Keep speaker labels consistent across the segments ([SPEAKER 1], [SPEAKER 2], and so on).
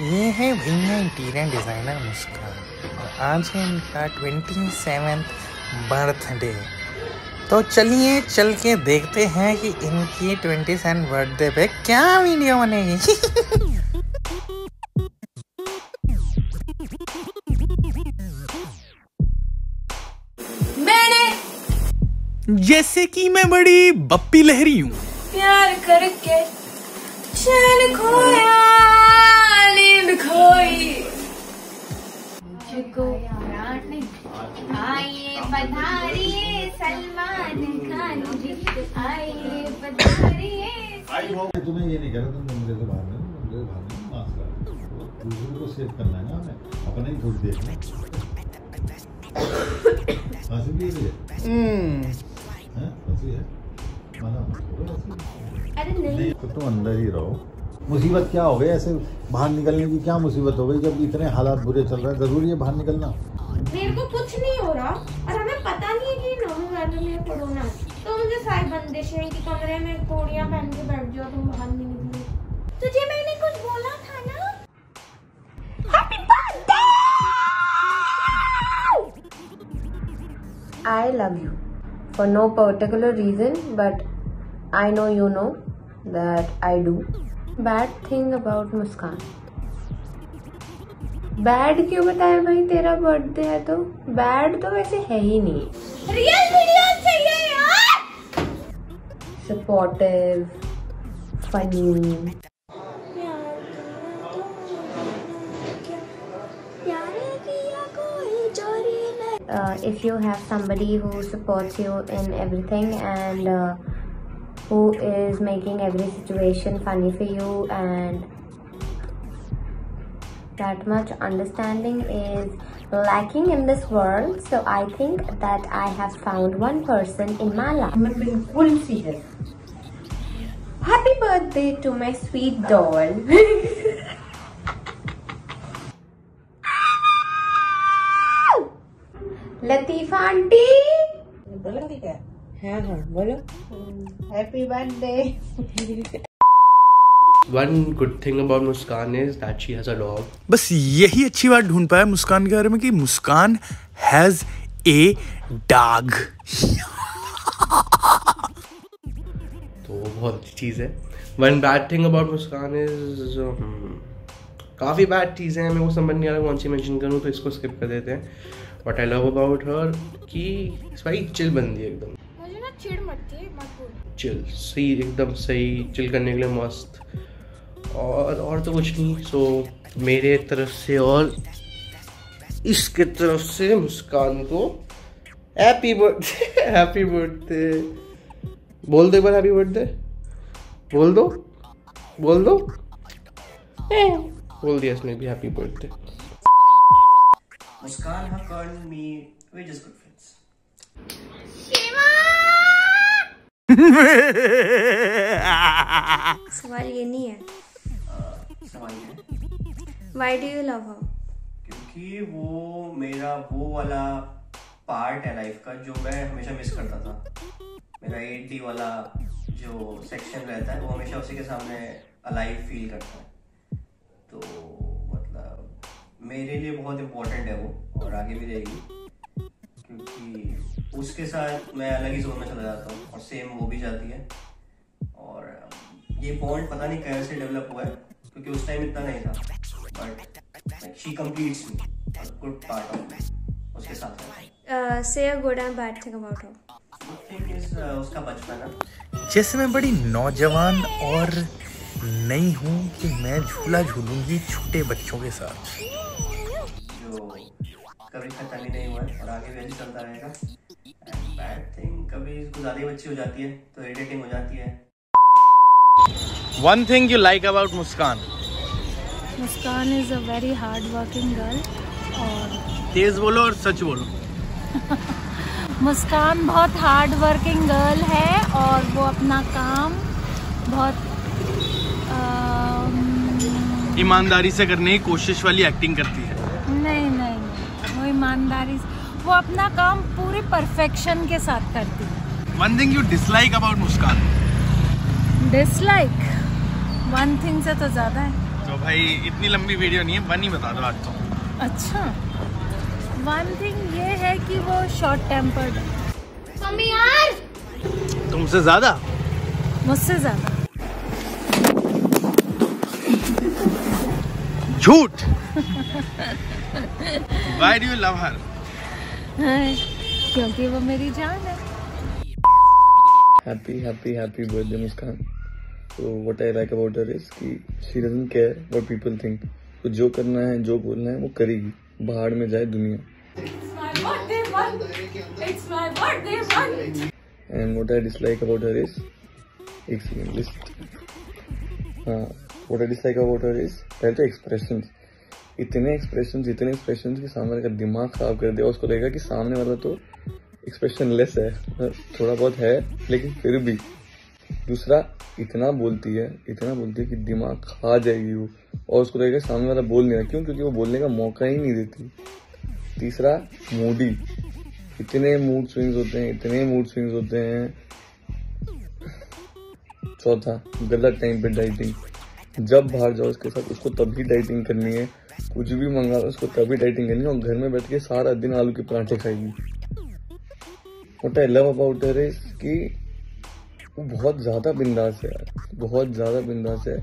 [SPEAKER 1] ये है भैया इंटीरियर डिज़ाइनर मुस्कान। और आज है इनका ट्वेंटी सेवेंथ बर्थडे तो चलिए चल के देखते हैं कि इनकी ट्वेंटी सेवन बर्थडे पे क्या वीडियो बनेगी।
[SPEAKER 2] मैंने
[SPEAKER 1] जैसे कि मैं बड़ी बप्पी लहरी हूँ।
[SPEAKER 2] प्यार करके चैन खोया। खोई
[SPEAKER 3] मुझको आइए पधारिए सलमान खान जी आइए पधारिए
[SPEAKER 4] तुम्हें ये नहीं कह रहा तुम कमरे से बाहर नहीं से बाहर नहीं मास्क दूसरे को सेव करना है ना हमें अपने ही थोड़ी देखना हँसी भी है। हैं? हँसी है? माना
[SPEAKER 3] अरे नहीं।
[SPEAKER 4] नहीं तो तुम अंदर ही रहो। मुसीबत क्या हो गई? ऐसे बाहर निकलने की क्या मुसीबत हो गई जब इतने हालात बुरे चल रहे हैं? ज़रूरी है बाहर निकलना।
[SPEAKER 3] मेरे को कुछ नहीं हो रहा और हमें पता नहीं है कि नॉर्मल में कोरोना तो मुझे सारी बंदिश है कि कमरे में कोड़ियाँ पहन के बैठ जाओ तुम बाहर नहीं निकलो तुझे मैंने कुछ बोला था ना? Happy birthday
[SPEAKER 5] I love you for no particular reason, but I know you know that I do. Bad thing about Muskaan bad क्यों बताया भाई तेरा बर्थडे है तो बैड तो वैसे है ही नहीं
[SPEAKER 3] रियल वीडियो चाहिए यार
[SPEAKER 5] supportive funny Uh, if you have somebody who supports you in everything and uh, who is making every situation funny for you and that much understanding is lacking in this world so i think that i have found one person in my life मैं बिल्कुल सी है happy birthday to my sweet doll Latifa aunty
[SPEAKER 6] बोलो ठीक है हाँ बोलो। Happy birthday
[SPEAKER 7] One good thing about Muskan is that she has a dog.
[SPEAKER 1] बस यही अच्छी बात ढूंढ पाया मुस्कान के बारे में कि मुस्कान हैज़ ए डॉग
[SPEAKER 7] तो वो बहुत अच्छी चीज़ है। One bad thing about Muskaan is काफ़ी बैड चीज़ें हैं मेरे को समझ नहीं आ रहा कौन सी मेंशन करूँ तो इसको स्किप कर देते हैं। But I love about her कि भाई चिल बंदी है एकदम।
[SPEAKER 3] है मत
[SPEAKER 7] चिल सही एकदम सही चिल करने के लिए मस्त। और और तो कुछ नहीं सो मेरे तरफ़ से और इसके तरफ़ से मुस्कान को हैप्पी बर्थडे हैप्पी बर्थडे बोल दो एक बार हैप्पी बर्थडे बोल दो बोल दो। बोल दिया इसने भी happy
[SPEAKER 8] birthday have called me, we're just good
[SPEAKER 5] सवाल ये नहीं है।
[SPEAKER 8] सवाल ये
[SPEAKER 5] why do you love her
[SPEAKER 8] क्योंकि वो मेरा वो वाला पार्ट है लाइफ का जो मैं हमेशा मिस करता था। मेरा एट डी वाला जो सेक्शन रहता है वो हमेशा उसी के सामने अलाइव फील करता है। तो मतलब मेरे लिए बहुत इम्पोर्टेंट है वो और आगे भी रहेगी। क्योंकि उसके साथ मैं अलग ही जोन में चला जाता हूँ और सेम वो भी जाती है। और ये बॉन्ड पता नहीं कैसे डेवलप हुआ है क्योंकि उस टाइम इतना नहीं था। But she completes me good part of me उसके साथ
[SPEAKER 5] से a good and bad thing
[SPEAKER 8] about her उसका बचपन है।
[SPEAKER 1] जैसे मैं बड़ी नौजवान और नई हूँ कि मैं झूला झूलूँगी छोटे बच्चों के साथ।
[SPEAKER 8] जो कभी खत्म ही नहीं हुआ है और आगे भी ऐसे चलता रहेगा। बैड थिंग कभी कुछ ज़्यादा ही बच्ची हो जाती है तो इरिटेटिंग हो जाती है।
[SPEAKER 1] One thing you like about Muskaan
[SPEAKER 9] Muskaan is a very hard working girl और
[SPEAKER 1] तेज बोलो और सच बोलो।
[SPEAKER 9] मुस्कान बहुत हार्ड वर्किंग गर्ल है और वो अपना काम बहुत
[SPEAKER 1] ईमानदारी से करने की कोशिश वाली एक्टिंग करती है।
[SPEAKER 9] ईमानदारी वो अपना काम पूरी परफेक्शन के साथ करती है।
[SPEAKER 1] One thing you dislike about Muskaan
[SPEAKER 9] dislike one thing से तो ज़्यादा है।
[SPEAKER 10] तो भाई इतनी लंबी वीडियो नहीं है वन ही बता दो आज तो।
[SPEAKER 9] अच्छा। वन थिंग ये है कि वो शॉर्ट टेम्पर्ड
[SPEAKER 3] मम्मी यार!
[SPEAKER 10] तुमसे ज़्यादा?
[SPEAKER 9] मुझसे ज़्यादा।
[SPEAKER 10] झूठ! डू यू लव हर
[SPEAKER 9] है, क्योंकि वो मेरी जान है
[SPEAKER 11] happy happy happy birthday muskan so what i like about her is कि she doesn't care what people think तो जो करना है जो बोलना है वो करेगी बाहर में जाए दुनिया and what i dislike about her is एक सेकंड लिस्ट हाँ what i dislike about her is पहले तो expressions इतने एक्सप्रेशन इतने एक्सप्रेशन कि सामने वाले का दिमाग खराब कर दिया। उसको लगेगा कि सामने वाला तो एक्सप्रेशन लेस है। थोड़ा बहुत है, लेकिन फिर भी। दूसरा, इतना बोलती है, इतना बोलती है कि दिमाग खा जाएगी वो। और उसको लगेगा सामने वाला बोल नहीं रहा। क्यों? क्योंकि वो बोलने का मौका ही नहीं देती। तीसरा मूडी इतने मूड स्विंग्स होते हैं, इतने मूड स्विंग्स होते हैं। चौथा, गलत टाइम पे डाइटिंग जब बाहर जाओ उसके साथ उसको तभी डाइटिंग करनी है। कुछ भी मंगा लो उसको तभी डाइटिंग करनी है और घर में बैठ के सारा दिन आलू के पराठे खाएगी। What I love about her is कि वो बहुत ज़्यादा बिंदास है यार। बहुत ज़्यादा बिंदास है।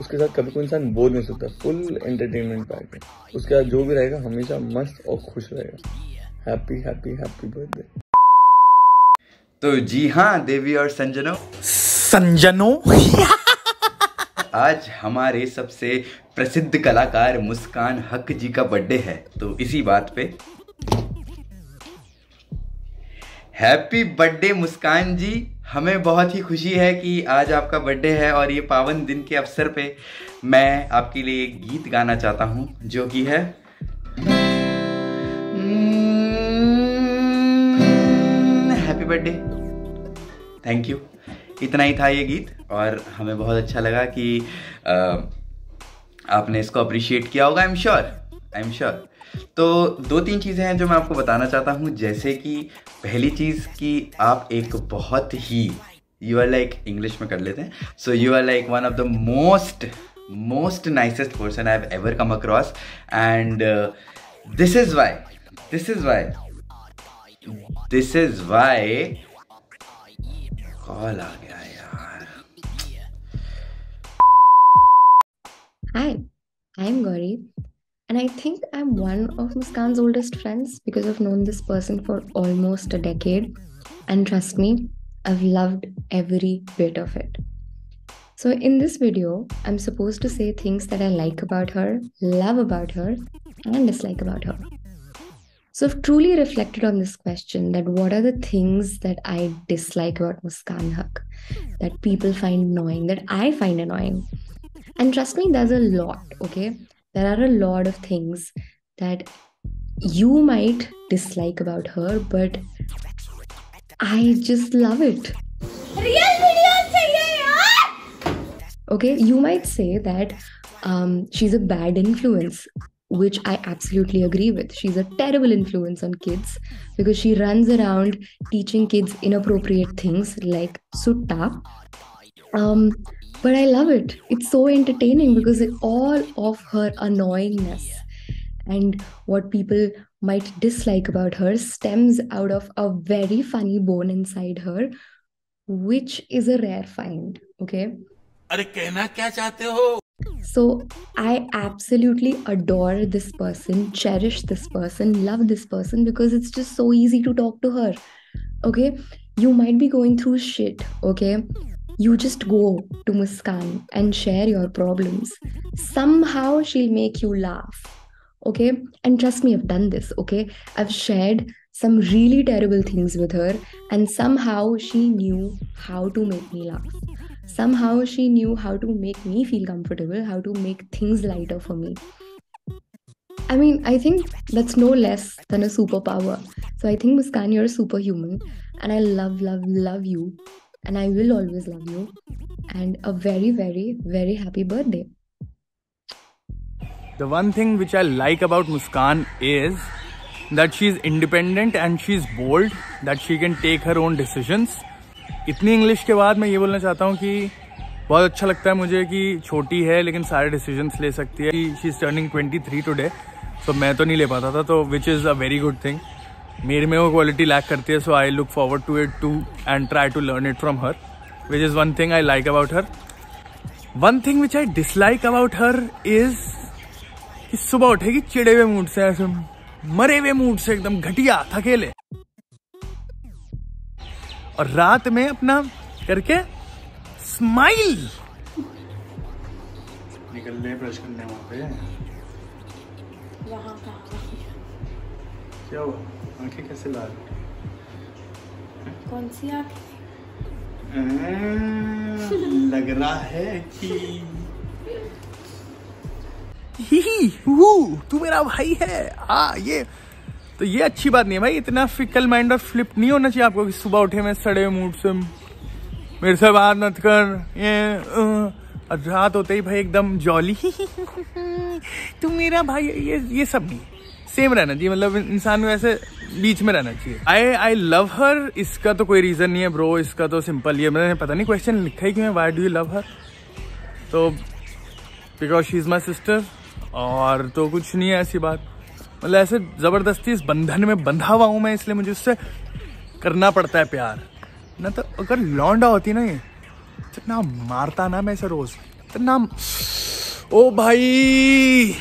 [SPEAKER 11] उसके साथ कभी कोई इंसान बोल नहीं सकता। फुल एंटरटेनमेंट पैक है। उसके साथ जो भी रहेगा हमेशा मस्त और खुश रहेगा। हैप्पी हैप्पी हैप्पी बर्थडे
[SPEAKER 12] तो जी हाँ देवी और संजनो।
[SPEAKER 10] संजनो।
[SPEAKER 12] आज हमारे सबसे प्रसिद्ध कलाकार मुस्कान हक जी का बर्थडे है। तो इसी बात पे। Happy birthday Muskaan ji. हमें बहुत ही खुशी है कि आज आपका बर्थडे है और ये पावन दिन के अवसर पे मैं आपके लिए एक गीत गाना चाहता हूँ, जो कि है। हैप्पी बर्थडे थैंक यू इतना ही था ये गीत। और हमें बहुत अच्छा लगा कि आ, आपने इसको अप्रिशिएट किया होगा I am sure I am sure तो दो तीन चीज़ें हैं जो मैं आपको बताना चाहता हूँ। जैसे कि पहली चीज़ कि आप एक बहुत ही यू आर लाइक इंग्लिश में कर लेते हैं। So you are like one of the most most nicest person I have ever come across and this is why this is why this is why call आ गया यार
[SPEAKER 13] Hi, I'm Gauri, and I think I'm one of Muskan's oldest friends because I've known this person for almost a decade. And trust me, I've loved every bit of it. So, in this video, I'm supposed to say things that I like about her, love about her, and dislike about her. So, I've truly reflected on this question that what are the things that I dislike about Muskan Haq, that people find annoying, that I find annoying. And trust me, there's a lot, okay? There are a lot of things that you might dislike about her, but I just love it. Okay, you might say that um, she's a bad influence, which I absolutely agree with. She's a terrible influence on kids because she runs around teaching kids inappropriate things like sutta. Um, but I love it. It's so entertaining because it, all of her annoyingness and what people might dislike about her stems out of a very funny bone inside her, which is a rare find. Okay. So I absolutely adore this person, cherish this person, love this person because it's just so easy to talk to her. Okay. You might be going through shit. Okay you just go to Muskan and share your problems. Somehow she'll make you laugh. Okay? And trust me, I've done this, okay? I've shared some really terrible things with her, and somehow she knew how to make me laugh somehow she knew how to make me feel comfortable, how to make things lighter for me. I mean, I think that's no less than a superpower. So I think Muskan, you're a superhuman, and I love, love, love you, and I will always love you. And a very, very, very happy birthday.
[SPEAKER 10] The one thing which I like about Muskan is that she's independent and she's bold, that she can take her own decisions. इतनी English के बाद मैं ये बोलना चाहता हूँ कि
[SPEAKER 1] बहुत अच्छा लगता है मुझे कि छोटी है लेकिन सारे डिसीजंस ले सकती है she is turning twenty three today so मैं तो नहीं ले पाता था तो which is a very good thing मेरे में वो क्वालिटी लैक करती है so I look forward to it too and try to learn it from her which is one thing I like about her one thing which I dislike about her is कि सुबह उठेगी चिड़े हुए mood से ऐसे मरे हुए mood से एकदम घटिया थकेले और रात में अपना करके स्माइल निकल रहे ब्रश करने वहाँ पे।
[SPEAKER 3] वहाँ का
[SPEAKER 1] क्या हुआ आँखें कैसे लाल
[SPEAKER 3] कौन सी आँख
[SPEAKER 1] लग रहा है कि ही ही, तू मेरा भाई है हाँ ये तो ये अच्छी बात नहीं है भाई इतना फिकल माइंड और फ्लिप नहीं होना चाहिए आपको कि सुबह उठे में सड़े मूड से। मेरे से बात मत कर ये रात होते ही भाई एकदम जॉली तू मेरा भाई ये ये सब नहीं। सेम रहना चाहिए मतलब इंसान में ऐसे बीच में रहना चाहिए। आई आई लव हर इसका तो कोई रीजन नहीं है ब्रो इसका तो सिंपल है मैंने पता नहीं क्वेश्चन लिखा ही क्यों है why do you love her तो because she is my sister और तो कुछ नहीं है ऐसी बात। मतलब ऐसे ज़बरदस्ती इस बंधन में बंधा हुआ हूँ मैं, इसलिए मुझे उससे करना पड़ता है प्यार। ना तो अगर लौंडा होती ना ये, इतना मारता ना मैं इसे रोज, इतना ओ भाई!